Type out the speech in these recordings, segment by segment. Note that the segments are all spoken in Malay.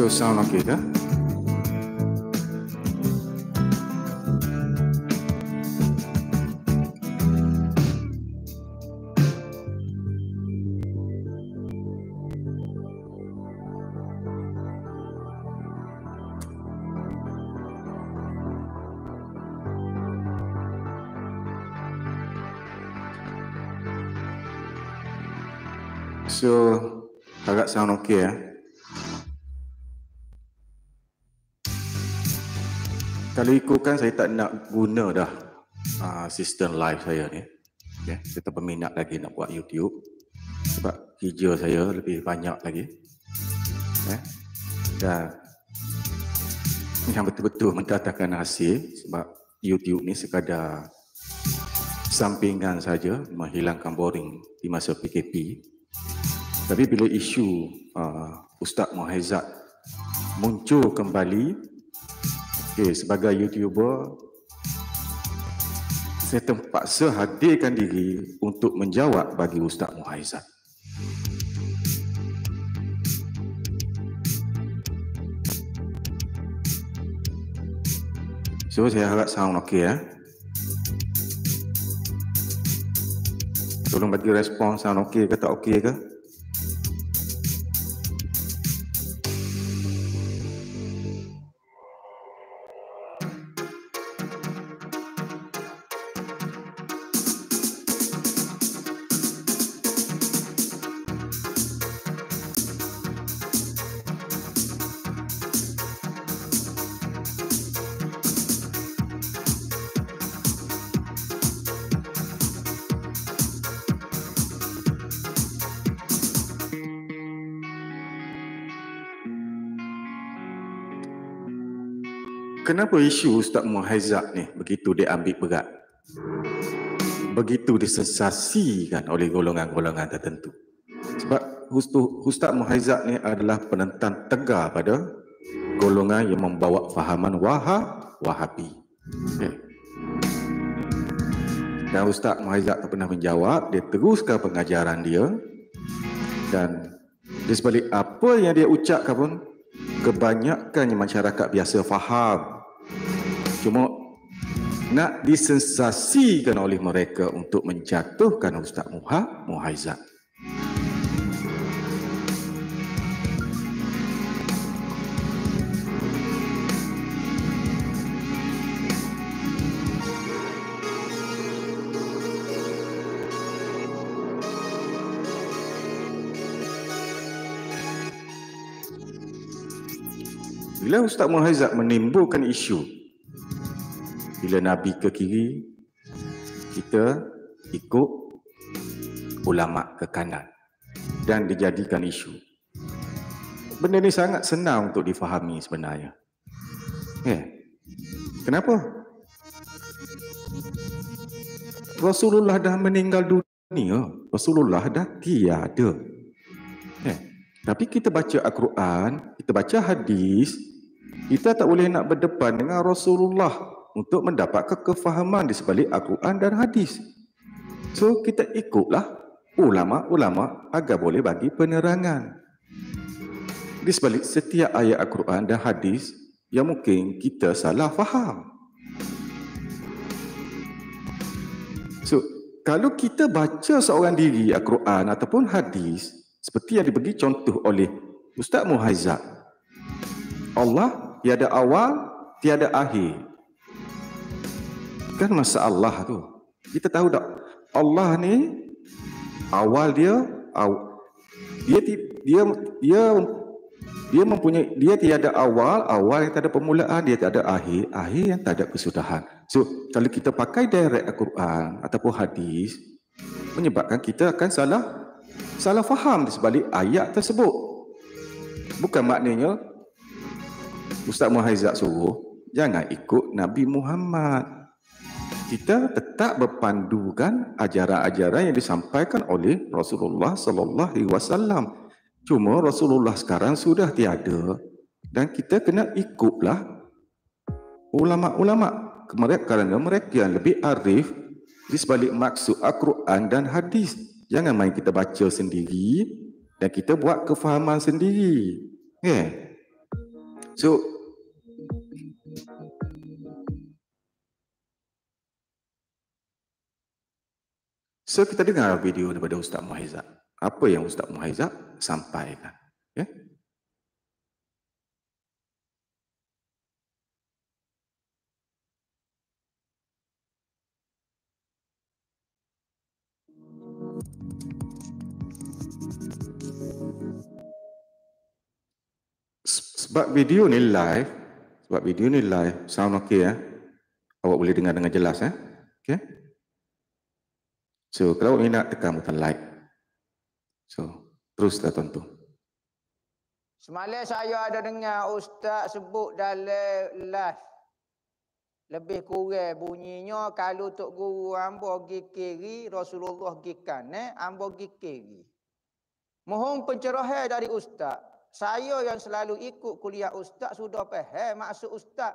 So sound okay dah? So, agak sound okay ya. Kalau ikutkan saya tak nak guna dah uh, sistem live saya ni. Okay. Saya tak berminat lagi nak buat YouTube. Sebab kerja saya lebih banyak lagi. Okay. Dan yang betul-betul mendatangkan hasil sebab YouTube ni sekadar sampingan saja menghilangkan boring di masa PKP tapi bila isu uh, Ustaz Muhaizat muncul kembali okay, sebagai YouTuber, saya terpaksa hadirkan diri untuk menjawab bagi Ustaz Muhaizat. So saya harap sound okey ya. Tolong bagi respon sound okey ke tak okey ke? Kenapa isu Ustaz Muhaizat ni begitu diambil berat? Begitu disensasikan oleh golongan-golongan tertentu. Sebab Ustaz Muhaizat ni adalah penentang tegar pada golongan yang membawa fahaman wahab, wahabi. Okay. Dan Ustaz Muhaizat tak pernah menjawab, dia teruskan pengajaran dia dan di sebalik apa yang dia ucapkan pun kebanyakan masyarakat biasa faham cuma nak disensasikan oleh mereka untuk menjatuhkan Ustaz Muha Muhaizat Bila Ustaz Muhaizat menimbulkan isu bila Nabi ke kiri, kita ikut ulama ke kanan dan dijadikan isu. Benda ni sangat senang untuk difahami sebenarnya. Eh, kenapa? Rasulullah dah meninggal dunia. Rasulullah dah tiada. Eh, tapi kita baca Al-Quran, kita baca hadis, kita tak boleh nak berdepan dengan Rasulullah untuk mendapat kefahaman di sebalik Al-Quran dan hadis. So kita ikutlah ulama-ulama agar boleh bagi penerangan. Di sebalik setiap ayat Al-Quran dan hadis yang mungkin kita salah faham. So kalau kita baca seorang diri Al-Quran ataupun hadis seperti yang dibagi contoh oleh Ustaz Muhaizat Allah tiada awal, tiada akhir. Kan masalah tu. Kita tahu tak Allah ni awal dia aw, dia dia dia dia mempunyai dia tiada awal, awal yang tak ada permulaan, dia tak ada akhir, akhir yang tak ada kesudahan. So, kalau kita pakai direct Al-Quran ataupun hadis menyebabkan kita akan salah salah faham di sebalik ayat tersebut. Bukan maknanya Ustaz Muhaizat suruh jangan ikut Nabi Muhammad. Kita tetap berpandukan ajaran-ajaran yang disampaikan oleh Rasulullah sallallahu alaihi wasallam. Cuma Rasulullah sekarang sudah tiada dan kita kena ikutlah ulama-ulama mereka kerana mereka yang lebih arif di sebalik maksud Al-Quran dan hadis. Jangan main kita baca sendiri Dan kita buat kefahaman sendiri. Yeah. So, So kita dengar video daripada Ustaz Muhaizat. Apa yang Ustaz Muhaizat sampaikan. Ya? Sebab video ni live, sebab video ni live, sound okey ya. Awak boleh dengar dengan jelas ya. Okay. So, kalau minat tekan butang like. So, teruslah tonton. Semalam saya ada dengar ustaz sebut dalam live. Lebih kurang bunyinya kalau tok guru ambo pergi kiri, Rasulullah pergi kanan, ambo pergi kiri. Mohon pencerahan dari ustaz. Saya yang selalu ikut kuliah ustaz sudah faham maksud ustaz.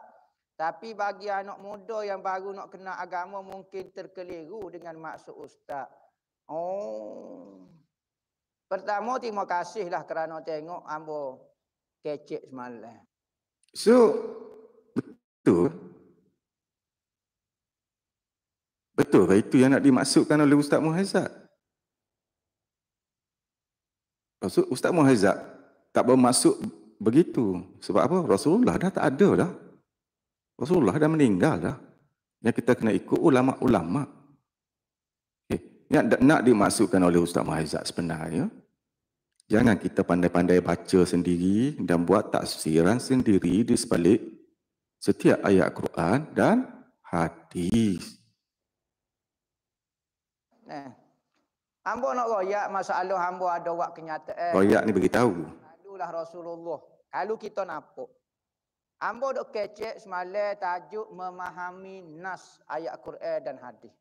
Tapi bagi anak muda yang baru nak kena agama mungkin terkeliru dengan maksud ustaz. Oh. Pertama terima kasihlah kerana tengok ambo kecek semalam. So betul. Betul ke itu yang nak dimaksudkan oleh Ustaz Muhazzad? Maksud Ustaz Muhazzad tak bermaksud begitu. Sebab apa? Rasulullah dah tak ada dah. Rasulullah dah meninggal dah. Yang kita kena ikut ulama-ulama. Okay. Yang nak dimasukkan oleh Ustaz Mahizat sebenarnya, jangan kita pandai-pandai baca sendiri dan buat taksiran sendiri di sebalik setiap ayat Quran dan hadis. Nah. Hamba nak royak masalah hamba ada buat kenyataan. Royak ni beritahu. Adulah Rasulullah. Kalau kita nampak Ambo dok kecek semalam tajuk memahami nas ayat Quran dan hadis.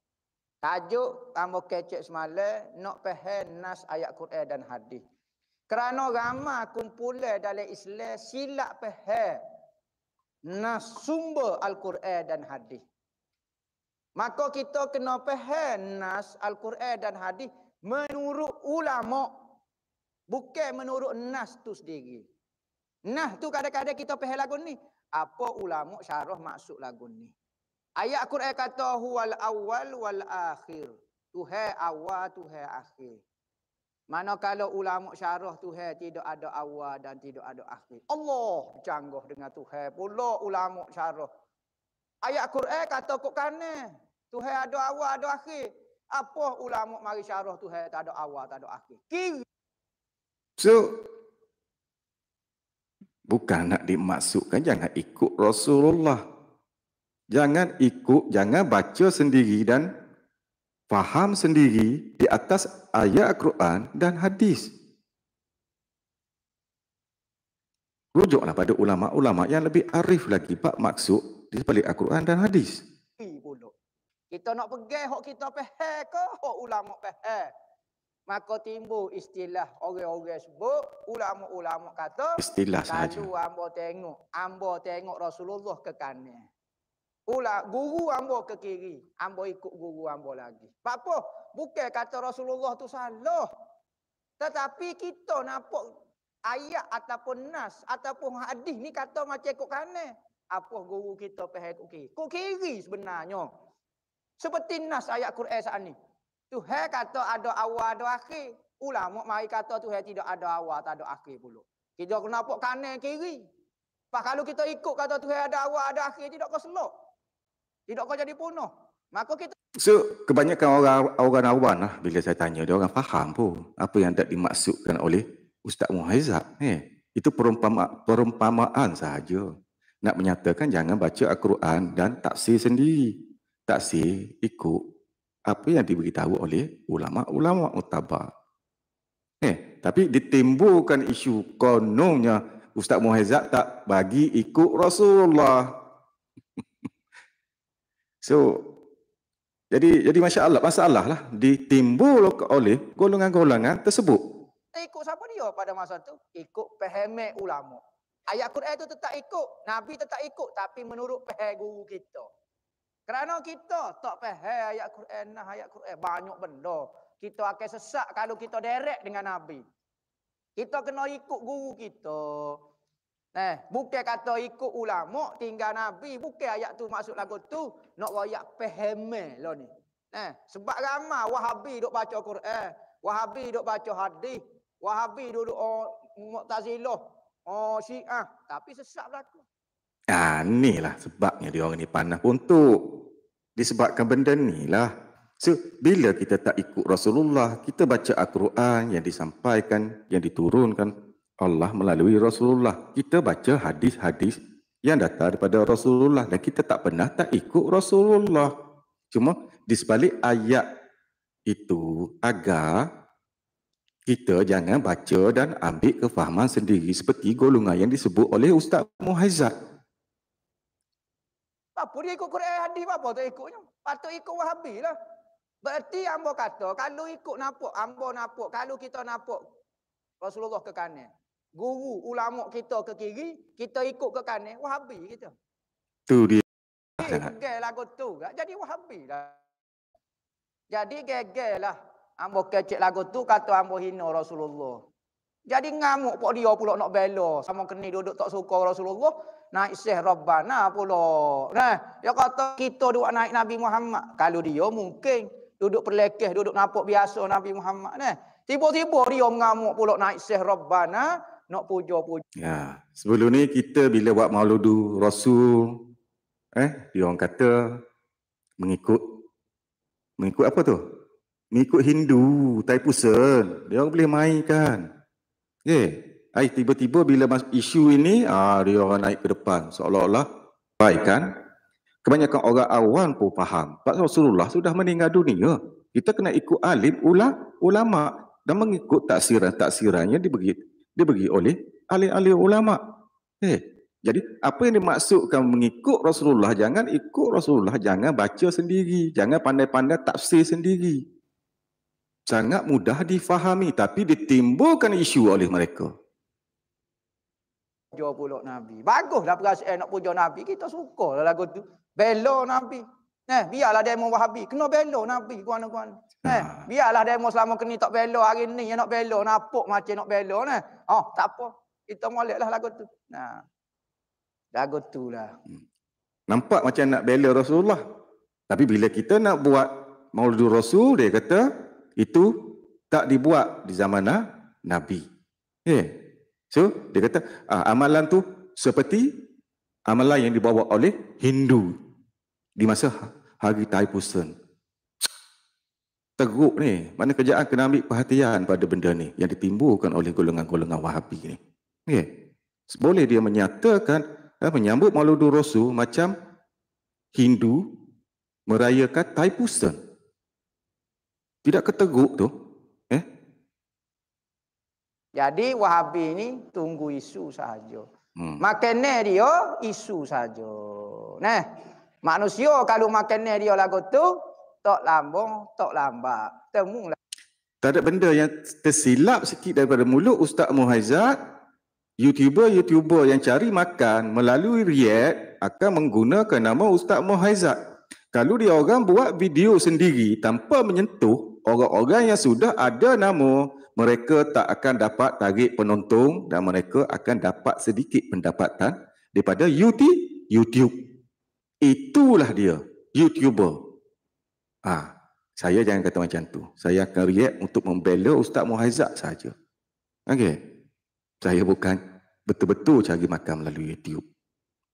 Tajuk ambo kecek semalam nak faham nas ayat Quran dan hadis. Kerana ramai kumpulan dalam Islam silap faham nas sumber Al-Quran dan hadis. Maka kita kena faham nas Al-Quran dan hadis menurut ulama bukan menurut nas tu sendiri. Nah tu kadang-kadang kita faham lagu ni. Apa ulama syarah maksud lagu ni? Ayat Quran kata huwal awal wal akhir. Tuhan awal, Tuhan akhir. Mana kalau ulama syarah Tuhan tidak ada awal dan tidak ada akhir. Allah canggah dengan Tuhan. Pula ulama syarah. Ayat Quran kata kok kane. Tuhan ada awal, ada akhir. Apa ulama mari syarah Tuhan tak ada awal, tak ada akhir. Kiri. So, Bukan nak dimaksudkan jangan ikut Rasulullah. Jangan ikut, jangan baca sendiri dan faham sendiri di atas ayat Al-Quran dan hadis. Rujuklah pada ulama-ulama yang lebih arif lagi pak maksud di sebalik Al-Quran dan hadis. Kita nak pergi hok kita faham ke hok ulama faham? Maka timbul istilah orang-orang sebut ulama-ulama kata istilah saja kalau ambo tengok ambo tengok Rasulullah ke kanan. Ula guru ambo ke kiri ambo ikut guru ambo lagi. Apa? Bukan kata Rasulullah tu salah. Tetapi kita nampak ayat ataupun nas ataupun hadis ni kata macam ikut kanan. Apa guru kita faham ikut kiri? Ikut kiri sebenarnya. Seperti nas ayat Quran saat ni Tuhan kata ada awal ada akhir. Ulama mari kata Tuhan tidak ada awal tak ada akhir pula. Kita kena nampak kanan kiri. Pak kalau kita ikut kata Tuhan ada awal ada akhir tidak kau selok. Tidak kau jadi punah. Maka kita So, kebanyakan orang orang awam lah bila saya tanya dia orang faham pun apa yang tak dimaksudkan oleh Ustaz Muhaizat. Eh, itu perumpama, perumpamaan sahaja. Nak menyatakan jangan baca Al-Quran dan taksir sendiri. Taksir ikut apa yang diberitahu oleh ulama-ulama mutabar. Eh, tapi ditimbulkan isu kononnya Ustaz Muhaizat tak bagi ikut Rasulullah. so, jadi jadi masya-Allah masalah lah ditimbul oleh golongan-golongan tersebut. Ikut siapa dia pada masa tu? Ikut pahamat ulama. Ayat Quran itu tetap ikut, Nabi tetap ikut tapi menurut paham guru kita. Kerana kita tak faham ayat Quran nah ayat Quran banyak benda. Kita akan sesak kalau kita derek dengan Nabi. Kita kena ikut guru kita. Eh, bukan kata ikut ulama tinggal nabi, bukan ayat tu maksud lagu tu nak royak pahame lo ni. Eh, sebab ramai Wahabi duk baca Quran, Wahabi duk baca hadis, Wahabi duduk oh, Mu'tazilah, oh Syiah, tapi sesat berlaku. Ah, inilah sebabnya dia orang ni panah untuk disebabkan benda ni lah. So, bila kita tak ikut Rasulullah, kita baca Al-Quran yang disampaikan, yang diturunkan Allah melalui Rasulullah. Kita baca hadis-hadis yang datang daripada Rasulullah dan kita tak pernah tak ikut Rasulullah. Cuma di sebalik ayat itu agar kita jangan baca dan ambil kefahaman sendiri seperti golongan yang disebut oleh Ustaz Muhazzad. Apa dia ikut Quran hadis apa tak ikutnya? Patut ikut Wahabi lah. Berarti ambo kata kalau ikut napuk, ambo napuk, kalau kita napuk Rasulullah ke kanan. Guru ulama kita ke kiri, kita ikut ke kanan, Wahabi kita. Tu dia. Gegel lagu tu. Jadi Wahabi lah. Jadi gegel lah. Ambo kecek lagu tu kata ambo hina Rasulullah. Jadi ngamuk pok dia pula nak bela. Sama keni duduk tak suka Rasulullah. Naik Syekh Rabbana pula. Nah, dia kata kita duduk naik Nabi Muhammad. Kalau dia mungkin duduk perlekeh, duduk napuk biasa Nabi Muhammad. Nah, tiba-tiba dia mengamuk pula naik Syekh Rabbana. Nak puja-puja. Ya, sebelum ni kita bila buat mauludu Rasul, eh, dia orang kata mengikut mengikut apa tu? Mengikut Hindu, Taipusan. Dia orang boleh mainkan. Okay. Ay, tiba-tiba bila isu ini, ah, dia orang naik ke depan. Seolah-olah baik kan? Kebanyakan orang awam pun faham. Pak Rasulullah sudah meninggal dunia. Kita kena ikut alim ula, ulama dan mengikut taksiran-taksiran yang diberi, diberi oleh alim-alim ulama. Eh, jadi apa yang dimaksudkan mengikut Rasulullah, jangan ikut Rasulullah, jangan baca sendiri, jangan pandai-pandai tafsir sendiri sangat mudah difahami tapi ditimbulkan isu oleh mereka. Puja pula Nabi. Baguslah perasaan nak puja Nabi. Kita suka lah lagu tu. Bela Nabi. Eh, biarlah demo Wahabi. Kena bela Nabi. Kuan-kuan. Eh, ah. biarlah demo selama kini tak bela. Hari ni yang nak bela. Napuk macam nak bela. Eh. Oh, tak apa. Kita molek lah lagu tu. Nah. Lagu tu lah. Hmm. Nampak macam nak bela Rasulullah. Tapi bila kita nak buat maulid Rasul, dia kata, itu tak dibuat di zaman Nabi. Yeah. So, dia kata ah, amalan tu seperti amalan yang dibawa oleh Hindu di masa hari Taipusan. Teruk ni, mana kerjaan kena ambil perhatian pada benda ni yang ditimbulkan oleh golongan-golongan Wahabi ni. Okay. Boleh dia menyatakan, eh, menyambut Mauludur Rasul macam Hindu merayakan Taipusan. Tidak keteguk tu. Jadi Wahabi ni tunggu isu saja. Hmm. Makan dia isu saja. Nah, manusia kalau makan dia lagu tu tak lambung, tak lambat. Temulah. Tak ada benda yang tersilap sikit daripada mulut Ustaz Muhaizat. YouTuber-YouTuber yang cari makan melalui Riyadh akan menggunakan nama Ustaz Muhaizat. Kalau dia orang buat video sendiri tanpa menyentuh orang-orang yang sudah ada nama mereka tak akan dapat tarik penonton dan mereka akan dapat sedikit pendapatan daripada YouTube. Itulah dia, YouTuber. Ah, saya jangan kata macam tu. Saya akan react untuk membela Ustaz Muhaizat saja. Okey. Saya bukan betul-betul cari makan melalui YouTube.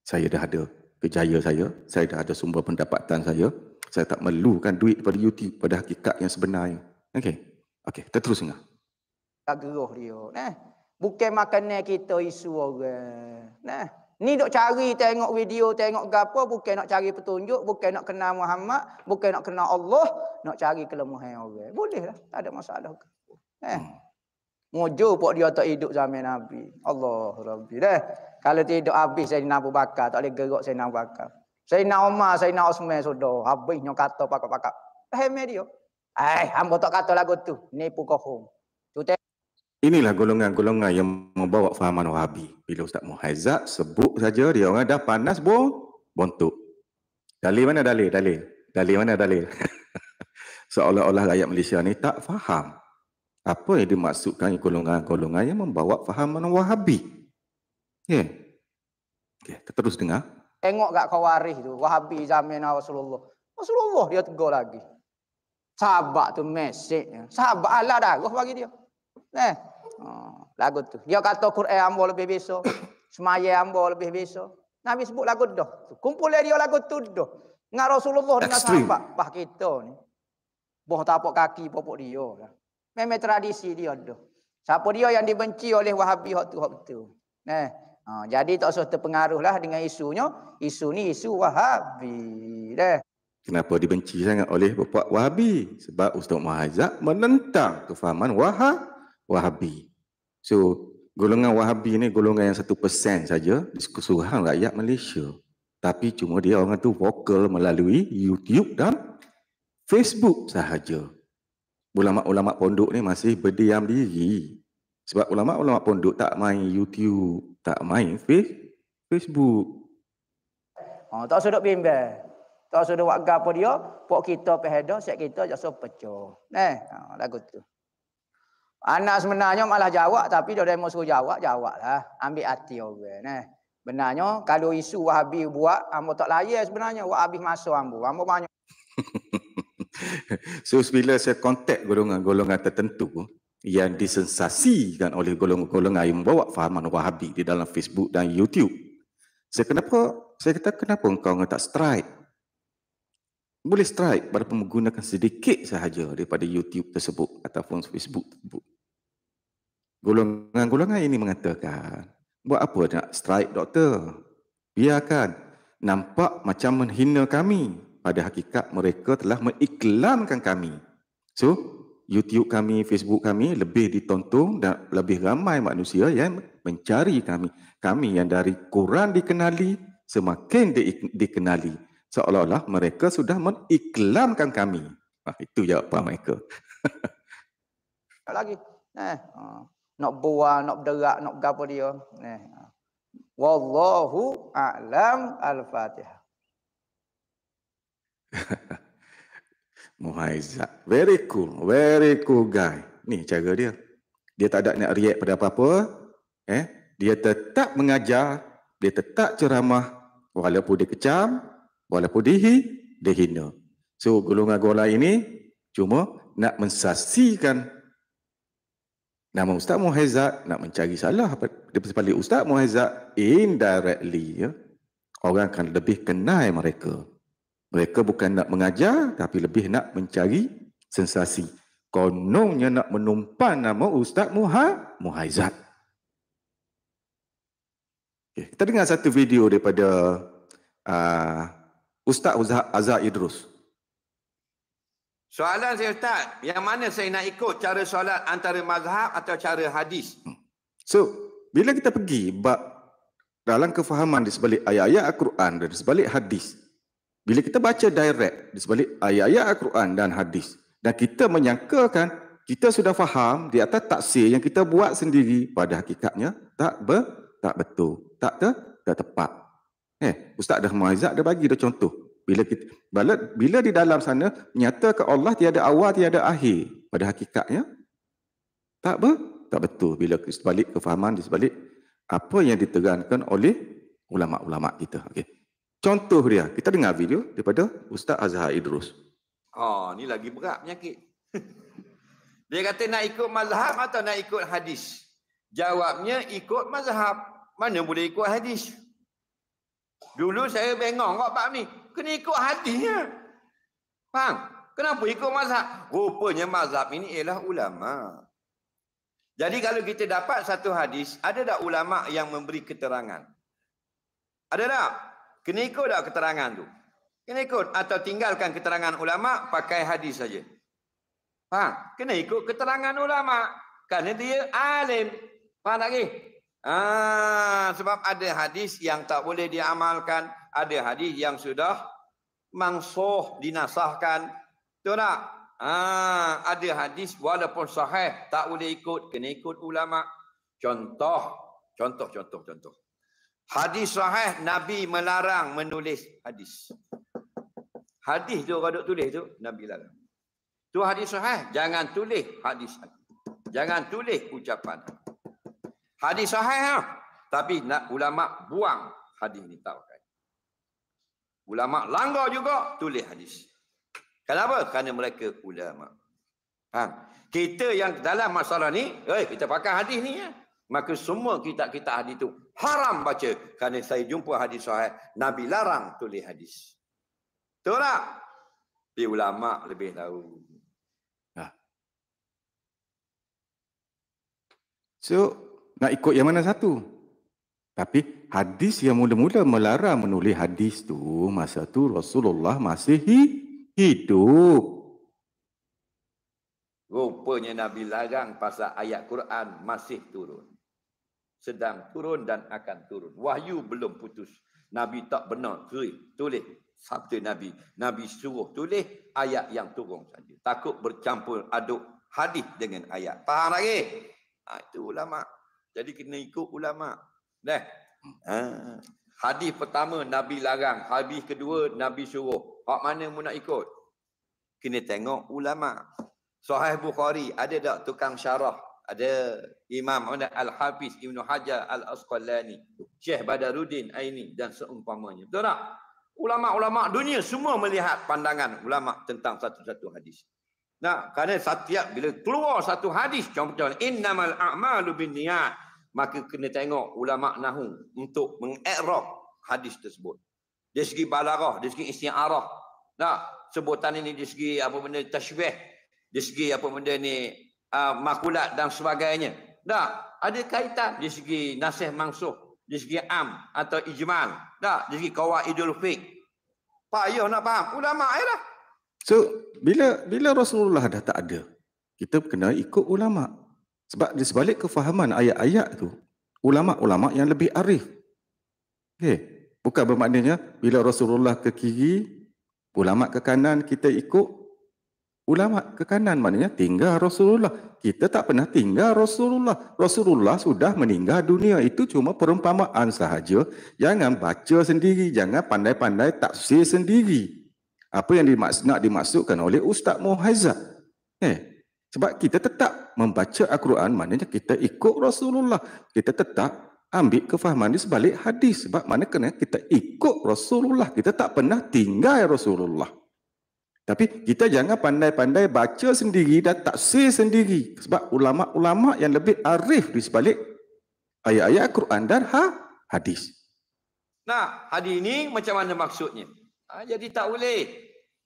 Saya dah ada kejaya saya, saya dah ada sumber pendapatan saya, saya tak memerlukan duit daripada YouTube pada hakikat yang sebenarnya. Okey. Okey, kita terus dengar. Tak geruh dia. Nah, bukan makanan kita isu orang. Nah, ni dok cari tengok video, tengok gapo, bukan nak cari petunjuk, bukan nak kenal Muhammad, bukan nak kenal Allah, nak cari kelemahan orang. Boleh lah, tak ada masalah. Eh. Hmm. Mojo pok dia tak hidup zaman Nabi. Allah Rabbi. Dah. Kalau tidak habis saya Abu Bakar, tak boleh gerak saya Abu Bakar. Saya nak Umar, saya nak Osman sudah. Habisnya kata pakak-pakak. Faham dia? Eh, hamba tak kata lagu tu. Nipu kohong. Inilah golongan-golongan yang membawa fahaman Wahabi. Bila Ustaz Muhaizat sebut saja dia orang dah panas bon, bontuk. Dalil mana dalil? Dalil. Dalil mana dalil? Seolah-olah rakyat Malaysia ni tak faham. Apa yang dimaksudkan golongan-golongan yang membawa fahaman Wahabi? Ya. Yeah. Okay, kita terus dengar. Tengok gak kawarih tu, Wahabi zaman Rasulullah. Rasulullah dia tegur lagi. Sahabat tu mesejnya. Sahabat Allah dah bagi dia. Eh, oh, lagu tu. Dia kata Quran ambo lebih besok. Semaya ambo lebih besok. Nabi sebut lagu dah. Kumpul dia lagu tu dah. Dengan Rasulullah dengan sahabat. Bah kita ni. Boh tapak kaki popok dia. Lah. Memang tradisi dia dah. Siapa dia yang dibenci oleh Wahabi waktu waktu. Eh, ha, jadi tak usah terpengaruh lah dengan isunya. Isu ni isu Wahabi. Deh. Kenapa dibenci sangat oleh Bapak Wahabi? Sebab Ustaz Muhazzak menentang kefahaman Wahab, Wahabi. So, golongan Wahabi ni golongan yang satu persen saja di keseluruhan rakyat Malaysia. Tapi cuma dia orang tu vokal melalui YouTube dan Facebook sahaja. Ulama-ulama pondok ni masih berdiam diri. Sebab ulama-ulama pondok tak main YouTube, tak main Facebook. Oh, tak sudah bimbang. Tak sudah buat gapo dia, pok kita peheda, set kita jasa pecah. Eh, ha, lagu tu. Anak sebenarnya malah jawab tapi dia demo suruh jawab, jawablah. Ambil hati orang, eh. Benarnya kalau isu Wahabi buat, ambo tak layak sebenarnya Wahabi masuk ambo. Ambo banyak. so bila saya kontak golongan-golongan tertentu yang disensasikan oleh golongan-golongan yang membawa fahaman Wahabi di dalam Facebook dan YouTube. Saya kenapa saya kata kenapa engkau tak strike? Boleh strike pada menggunakan sedikit sahaja daripada YouTube tersebut ataupun Facebook tersebut. Golongan-golongan ini mengatakan, buat apa nak strike doktor? Biarkan nampak macam menghina kami. Pada hakikat mereka telah mengiklankan kami. So, YouTube kami, Facebook kami lebih ditonton dan lebih ramai manusia yang mencari kami. Kami yang dari Quran dikenali, semakin di, dikenali seolah-olah mereka sudah mengiklankan kami. Ah, itu jawapan mereka. lagi. Eh, ah, nak buah, nak berderak, nak berapa dia. Eh. Wallahu a'lam al-Fatihah. Muhaizat. Very cool. Very cool guy. Ni cara dia. Dia tak ada nak react pada apa-apa. Eh, dia tetap mengajar, dia tetap ceramah walaupun dia kecam, Walaupun dihi, dia hina. So golongan-golongan ini cuma nak mensaksikan nama Ustaz Muhaizat, nak mencari salah daripada balik Ustaz Muhaizat indirectly. Ya, orang akan lebih kenal mereka. Mereka bukan nak mengajar tapi lebih nak mencari sensasi. Kononnya nak menumpan nama Ustaz Muha, Muhaizat. Okay, kita dengar satu video daripada uh, Ustaz Azhar Idrus. Soalan saya Ustaz, yang mana saya nak ikut cara solat antara mazhab atau cara hadis? Hmm. So, bila kita pergi bab dalam kefahaman di sebalik ayat-ayat Al-Quran dan di sebalik hadis, bila kita baca direct di sebalik ayat-ayat Al-Quran dan hadis, dan kita menyangkakan kita sudah faham di atas taksir yang kita buat sendiri pada hakikatnya tak ber, tak betul, tak ter, tak tepat. Eh, Ustaz dah Muazzak dah bagi dah contoh. Bila kita bila, bila di dalam sana nyata ke Allah tiada awal tiada akhir pada hakikatnya tak ber, tak betul bila sebalik kefahaman di sebalik apa yang diterangkan oleh ulama-ulama kita. Okey. Contoh dia, kita dengar video daripada Ustaz Azhar Idrus. Oh, ni lagi berat penyakit. dia kata nak ikut mazhab atau nak ikut hadis? Jawabnya ikut mazhab. Mana boleh ikut hadis? Dulu saya bengong kok Pak ni. Kena ikut hatinya. Faham? Kenapa ikut mazhab? Rupanya mazhab ini ialah ulama. Jadi kalau kita dapat satu hadis, ada tak ulama yang memberi keterangan? Ada tak? Kena ikut tak keterangan tu? Kena ikut atau tinggalkan keterangan ulama pakai hadis saja. Faham? Kena ikut keterangan ulama. Kerana dia alim. Faham lagi? Ah, sebab ada hadis yang tak boleh diamalkan, ada hadis yang sudah mangsuh dinasahkan. Betul tak? Ah, ada hadis walaupun sahih tak boleh ikut, kena ikut ulama. Contoh, contoh, contoh, contoh. Hadis sahih Nabi melarang menulis hadis. Hadis tu kalau tulis tu Nabi larang. Tu hadis sahih, jangan tulis hadis. Jangan tulis ucapan. Hadis sahih ha? Tapi nak ulama buang hadis ni pakai. Ulama langgar juga tulis hadis. Kenapa? Kerana mereka ulama. Ha? Kita yang dalam masalah ni, eh kita pakai hadis ni ya. Maka semua kitab-kitab hadis tu haram baca. Kerana saya jumpa hadis sahih, Nabi larang tulis hadis. Betul tak? Tapi ulama lebih tahu. So, nak ikut yang mana satu? Tapi hadis yang mula-mula melarang menulis hadis tu masa tu Rasulullah masih hidup. Rupanya Nabi larang pasal ayat Quran masih turun. Sedang turun dan akan turun. Wahyu belum putus. Nabi tak benar tulis. Tulis sabda Nabi. Nabi suruh tulis ayat yang turun saja. Takut bercampur aduk hadis dengan ayat. Faham lagi? Ha, itu ulama. Jadi kena ikut ulama. Dah. Ha. Hadis pertama Nabi larang, hadis kedua Nabi suruh. Hak mana mu nak ikut? Kena tengok ulama. Sahih Bukhari ada tak tukang syarah? Ada Imam Al-Hafiz Ibn Hajar Al-Asqalani, Syekh Badaruddin Aini dan seumpamanya. Betul tak? Ulama-ulama dunia semua melihat pandangan ulama tentang satu-satu hadis. Nah, kerana setiap bila keluar satu hadis contohnya innamal a'malu binniyat maka kena tengok ulama nahu untuk mengikrab hadis tersebut. Dari segi balarah, dari segi isti'arah. Nah, sebutan ini dari segi apa benda tashbih, dari segi apa benda ni uh, makulat dan sebagainya. Nah, ada kaitan dari segi nasih mangsuh, dari segi am atau ijmal. Nah, dari segi qawaidul fiqh. Payah nak faham. Ulama airlah. So, bila bila Rasulullah dah tak ada, kita kena ikut ulama. Sebab di sebalik kefahaman ayat-ayat tu, ulama-ulama yang lebih arif. Okay. Bukan bermaknanya bila Rasulullah ke kiri, ulama ke kanan, kita ikut ulama ke kanan. Maknanya tinggal Rasulullah. Kita tak pernah tinggal Rasulullah. Rasulullah sudah meninggal dunia. Itu cuma perumpamaan sahaja. Jangan baca sendiri. Jangan pandai-pandai taksir sendiri apa yang dimaksud, nak dimaksudkan oleh Ustaz Muhaizat. Eh, sebab kita tetap membaca Al-Quran, maknanya kita ikut Rasulullah. Kita tetap ambil kefahaman di sebalik hadis. Sebab mana kena kita ikut Rasulullah. Kita tak pernah tinggal Rasulullah. Tapi kita jangan pandai-pandai baca sendiri dan taksir sendiri. Sebab ulama-ulama yang lebih arif di sebalik ayat-ayat Al-Quran dan ha, hadis. Nah, hadis ini macam mana maksudnya? Ha, jadi tak boleh.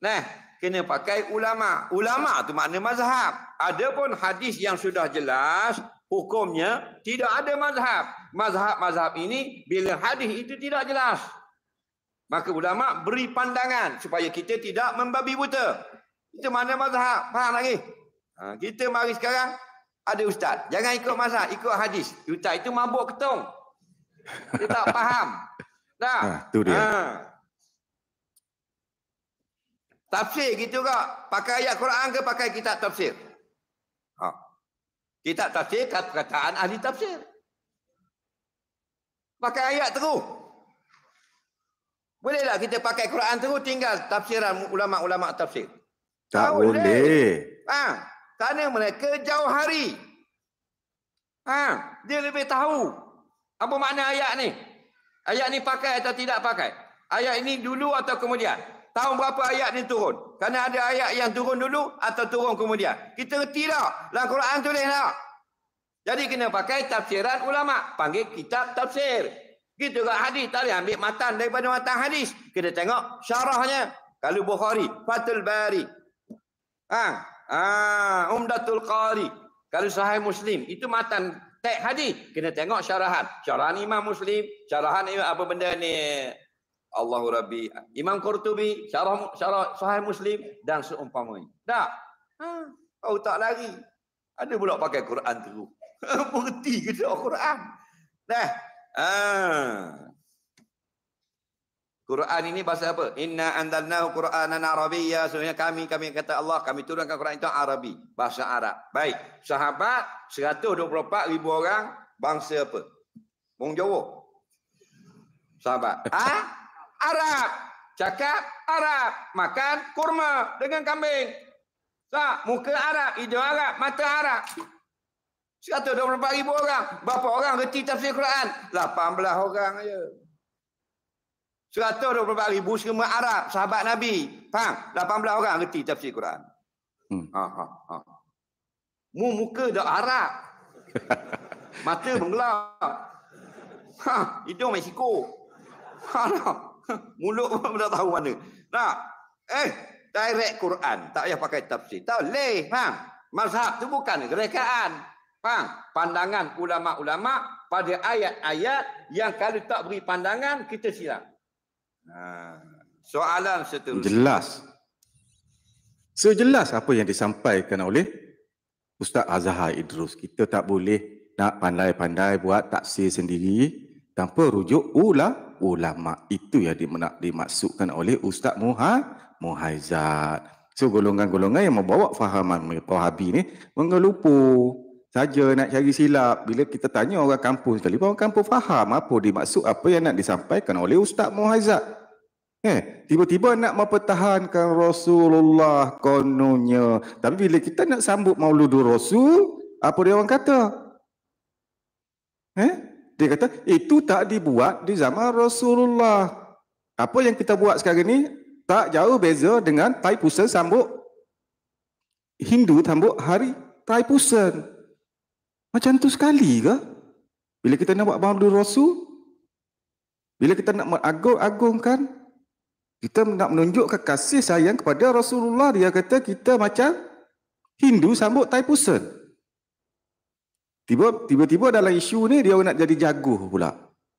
Nah, kena pakai ulama. Ulama tu makna mazhab. Adapun hadis yang sudah jelas, hukumnya tidak ada mazhab. Mazhab-mazhab ini bila hadis itu tidak jelas. Maka ulama beri pandangan supaya kita tidak membabi buta. Itu mana mazhab. Faham lagi? Ha, kita mari sekarang ada ustaz. Jangan ikut mazhab, ikut hadis. Ustaz itu mabuk ketung. Dia tak faham. Dah. Ha, tu dia. Ha. Tafsir gitu ke? Pakai ayat Quran ke pakai kitab tafsir? Ha. Kitab tafsir kata-kataan ahli tafsir. Pakai ayat terus. Boleh tak kita pakai Quran terus tinggal tafsiran ulama-ulama tafsir? Tak, boleh. boleh. Ha. Kerana mereka jauh hari. Ha. Dia lebih tahu. Apa makna ayat ni? Ayat ni pakai atau tidak pakai? Ayat ini dulu atau kemudian? Tahu berapa ayat ni turun? Kerana ada ayat yang turun dulu atau turun kemudian. Kita reti tak? Dalam Quran tulis tak? Jadi kena pakai tafsiran ulama. Panggil kitab tafsir. Gitu kat hadis. Tak boleh ambil matan daripada matan hadis. Kita tengok syarahnya. Kalau Bukhari. Fatul Bari. Ha? Ha, Umdatul Qari. Kalau Sahih Muslim. Itu matan teks hadis. Kena tengok syarahan. Syarahan Imam Muslim. Syarahan apa benda ni. Allahu Rabbi. Imam Qurtubi, syarah, syarah Sahih Muslim dan seumpamanya. Tak. Ha, kau tak lari. Ada pula pakai Quran tu. Berhenti ke tak Quran? Dah. Ha. Quran ini bahasa apa? Inna anzalnahu Qur'anan Arabiyya. Sebenarnya kami kami kata Allah, kami turunkan Quran itu Arabi, bahasa Arab. Baik. Sahabat 124 ribu orang bangsa apa? Wong Jawa. Sahabat. Ah? Arab. Cakap Arab. Makan kurma dengan kambing. Tak, muka Arab, hidung Arab, mata Arab. 124 ribu orang. Berapa orang reti tafsir Quran? 18 orang aja. 124 ribu semua Arab, sahabat Nabi. Faham? 18 orang reti tafsir Quran. Hmm. Ha, ha, ha. Mu muka dah Arab. Mata menggelap. Ha, hidung Mexico. Ha, nah. Mulut pun dah tahu mana. Nah, eh, direct Quran. Tak payah pakai tafsir. Tak boleh. Faham? Mazhab tu bukan kerekaan. Faham? Pandangan ulama-ulama pada ayat-ayat yang kalau tak beri pandangan, kita silap. Ha. Soalan seterusnya. Jelas. Sejelas apa yang disampaikan oleh Ustaz Azhar Idrus. Kita tak boleh nak pandai-pandai buat taksir sendiri tanpa rujuk ula ulama. Itu yang nak dimaksudkan oleh Ustaz Muha Muhaizat. So golongan-golongan yang membawa fahaman Wahabi ni mengelupu saja nak cari silap bila kita tanya orang kampung sekali orang kampung faham apa dimaksud apa yang nak disampaikan oleh Ustaz Muhaizat eh tiba-tiba nak mempertahankan Rasulullah kononnya tapi bila kita nak sambut Mauludur Rasul apa dia orang kata eh dia kata itu tak dibuat di zaman Rasulullah. Apa yang kita buat sekarang ni tak jauh beza dengan Taipusan sambut Hindu sambut hari Taipusan macam tu sekali ke? Bila kita nak buat Muhammad Rasul, bila kita nak mengagung-agungkan, kita nak menunjukkan kasih sayang kepada Rasulullah, dia kata kita macam Hindu sambut Taipusan. Tiba-tiba dalam isu ni dia nak jadi jago pula.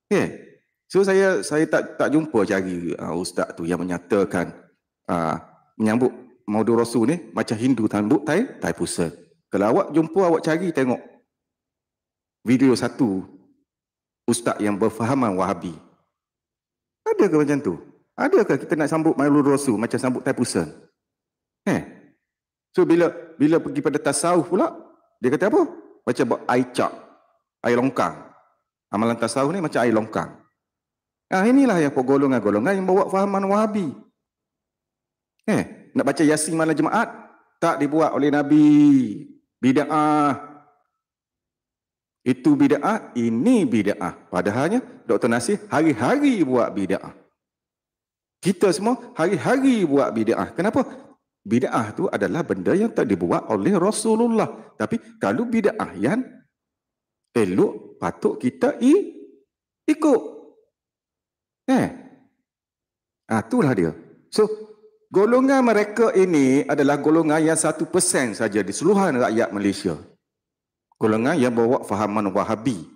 Okay. So saya saya tak tak jumpa cari uh, ustaz tu yang menyatakan uh, menyambut Maudhu Rasul ni macam Hindu sambut Tai Taipusan. Kalau awak jumpa awak cari tengok video satu ustaz yang berfahaman wahabi. Adakah macam tu? Adakah kita nak sambut Maulud Rasul macam sambut Taipusan? Eh. So bila bila pergi pada tasawuf pula, dia kata apa? Macam buat air cap, air longkang. Amalan tasawuf ni macam air longkang. Ah inilah yang golongan-golongan yang bawa fahaman Wahabi. Eh, nak baca Yasin malam Jumaat tak dibuat oleh Nabi. Bid'ah, itu bid'ah, ini bid'ah. Padahalnya Dr. Nasir hari-hari buat bid'ah. Kita semua hari-hari buat bid'ah. Kenapa? Bid'ah tu adalah benda yang tak dibuat oleh Rasulullah. Tapi kalau bid'ah yang elok, patut kita i, ikut. Eh. Ah, itulah dia. So, golongan mereka ini adalah golongan yang satu persen saja di seluruh rakyat Malaysia golongan yang bawa fahaman wahabi.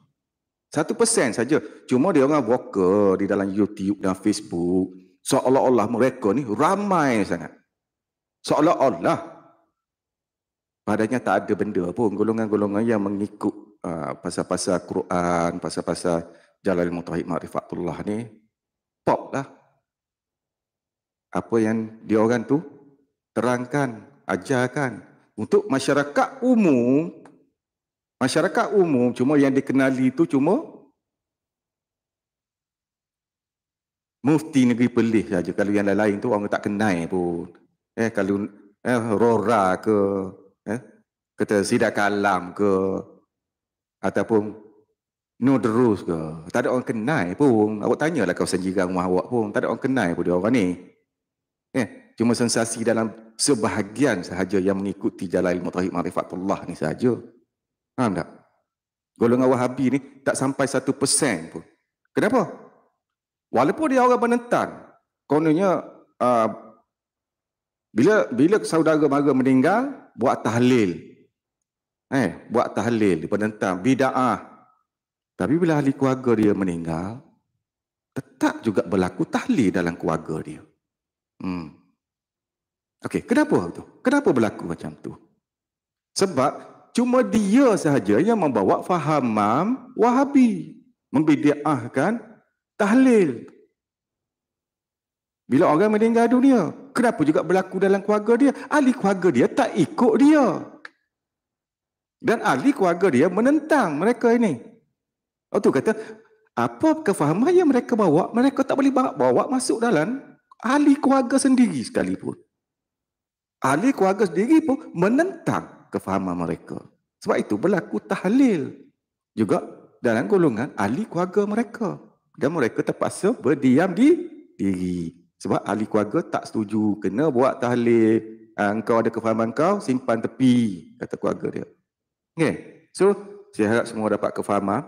Satu persen saja. Cuma dia orang vocal di dalam YouTube dan Facebook. Seolah-olah mereka ni ramai sangat. Seolah-olah. Padanya tak ada benda pun. Golongan-golongan yang mengikut uh, pasal-pasal Quran, pasal-pasal Jalan Mutahid Ma'rifatullah ni. Pop lah. Apa yang dia orang tu terangkan, ajarkan. Untuk masyarakat umum, Masyarakat umum cuma yang dikenali itu cuma mufti negeri Perlis saja. Kalau yang lain-lain tu orang tak kenal pun. Eh kalau eh Rora ke eh kata Sidak Kalam ke ataupun Nudrus ke. Tak ada orang kenal pun. Awak tanyalah kawasan jiran rumah awak pun. Tak ada orang kenal pun dia orang ni. Eh, cuma sensasi dalam sebahagian sahaja yang mengikuti jalan ilmu tauhid marifatullah ni sahaja. Faham tak? Golongan Wahabi ni tak sampai satu persen pun. Kenapa? Walaupun dia orang menentang. Kononnya uh, bila bila saudara mara meninggal buat tahlil. Eh, buat tahlil penentang bid'ah. Tapi bila ahli keluarga dia meninggal, tetap juga berlaku tahlil dalam keluarga dia. Hmm. Okey, kenapa tu? Kenapa berlaku macam tu? Sebab cuma dia sahaja yang membawa fahaman wahabi. Membidiahkan tahlil. Bila orang meninggal dunia, kenapa juga berlaku dalam keluarga dia? Ahli keluarga dia tak ikut dia. Dan ahli keluarga dia menentang mereka ini. Oh tu kata, apa kefahaman yang mereka bawa, mereka tak boleh bawa, bawa masuk dalam ahli keluarga sendiri sekalipun. Ahli keluarga sendiri pun menentang kefahaman mereka. Sebab itu berlaku tahlil juga dalam golongan ahli keluarga mereka. Dan mereka terpaksa berdiam di diri. Sebab ahli keluarga tak setuju kena buat tahlil. Ha, engkau ada kefahaman kau, simpan tepi, kata keluarga dia. Okay. So, saya harap semua dapat kefahaman.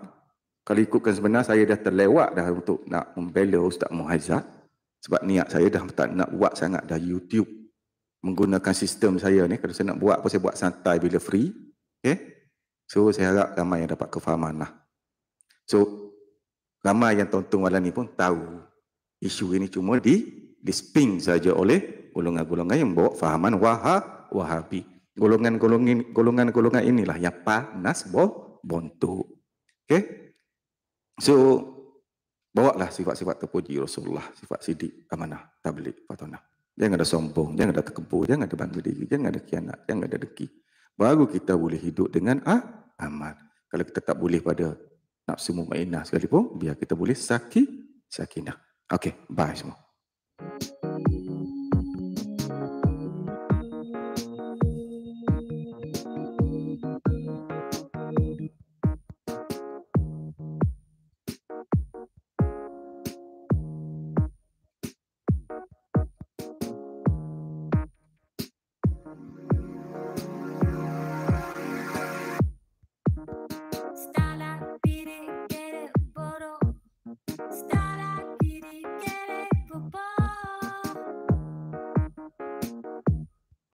Kalau ikutkan sebenar, saya dah terlewat dah untuk nak membela Ustaz Muhaizat. Sebab niat saya dah tak nak buat sangat dah YouTube. Menggunakan sistem saya ni. Kalau saya nak buat, saya buat santai bila free. Okay. So, saya harap ramai yang dapat kefahaman lah. So, ramai yang tonton malam ni pun tahu isu ini cuma di disping saja oleh golongan-golongan yang bawa fahaman wahab, wahabi. Golongan-golongan golongan-golongan inilah yang panas bo bontu. Okay? So, bawa lah sifat-sifat terpuji Rasulullah, sifat sidik, amanah, tablik, fatonah. Jangan ada sombong, jangan ada terkebur, jangan ada bangga diri, jangan ada kianat, jangan ada deki. Baru kita boleh hidup dengan ah, aman. Kalau kita tak boleh pada nafsu mumainah sekalipun, biar kita boleh sakit, sakinah. Okay, bye semua. Thank you